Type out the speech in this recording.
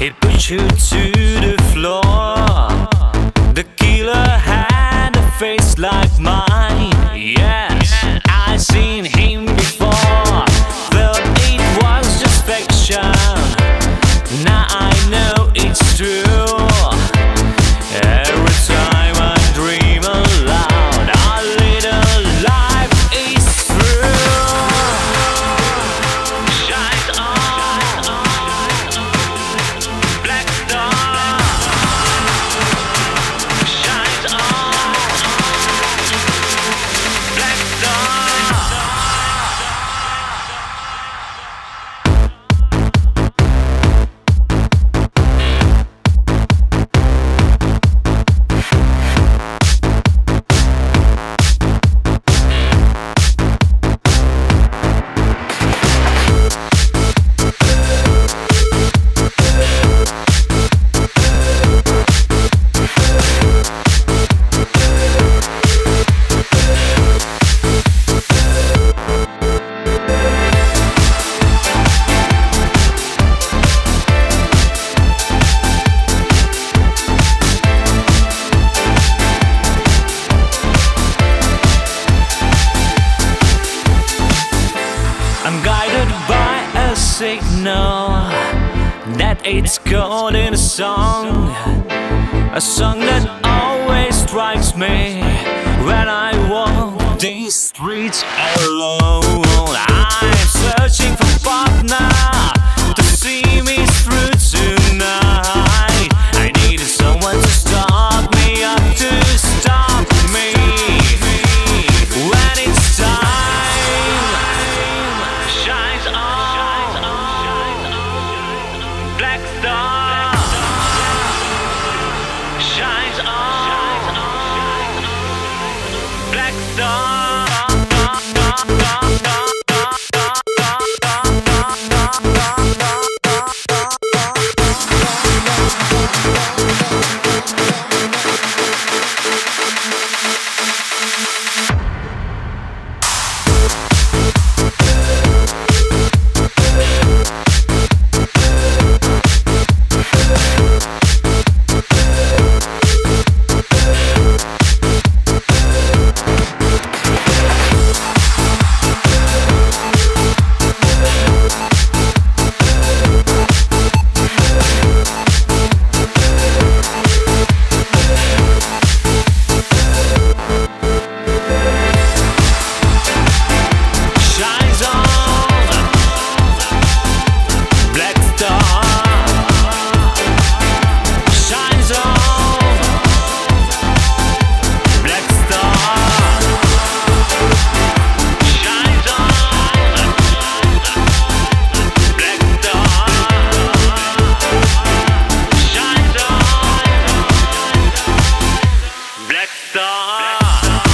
It puts you to signal that it's called in a song, a song that always strikes me when I walk these streets alone. die. Black.